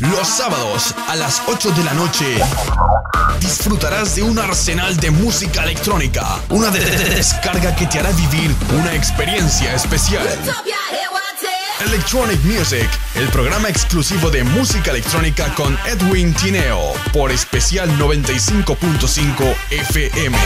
Los sábados a las 8 de la noche disfrutarás de un arsenal de música electrónica, una de- descarga que te hará vivir una experiencia especial. Electronic Music, el programa exclusivo de música electrónica con Edwin Tineo por especial 95.5 FM.